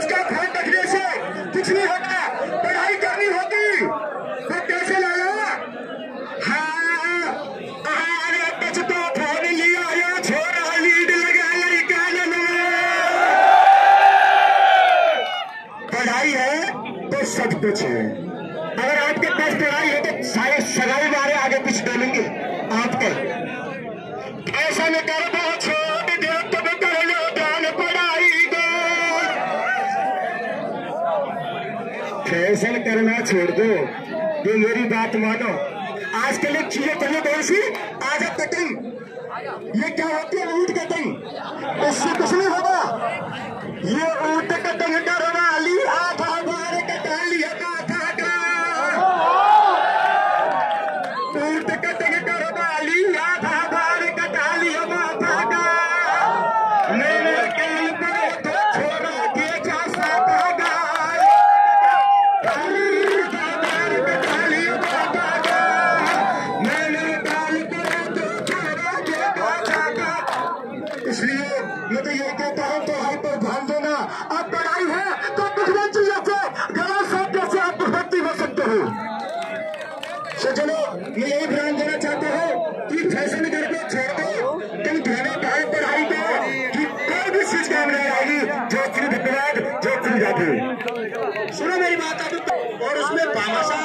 Touch का ध्यान रखने से कुछ नहीं होता पढ़ाई करनी होती तो कैसे लाया हाँ अरे टच तो फ़ोन लिया या छोरा लीड लगा लड़का पढ़ाई है तो सब कुछ है। अगर आपके पास पढ़ाई है तो सारे सगाई मारे आगे कुछ फैसल करना छोड़ दो। तो मेरी बात मानो। आज के लिए चीज़ें चलिए कौन सी? आज कटिंग। ये क्या होती है? ऊट कटिंग। उससे कुछ इसलिए तो ये कहता हूँ पढ़ाई पर ध्यान देना अब पढ़ाई है तो दुश्मन चीज़ों से गलत शब्द से आप भक्ति हो सकते हो। तो चलो, मैं यही ध्यान देना चाहता हूँ कि फ़ैशन घर को छोड़ दो तुम ध्यान पाओ पढ़ाई को कि कोई भी चीज़ काम नहीं आएगी। जो श्री धन्यवाद जो श्री जाति सुनो मेरी बात अब और उसमें भामाशाह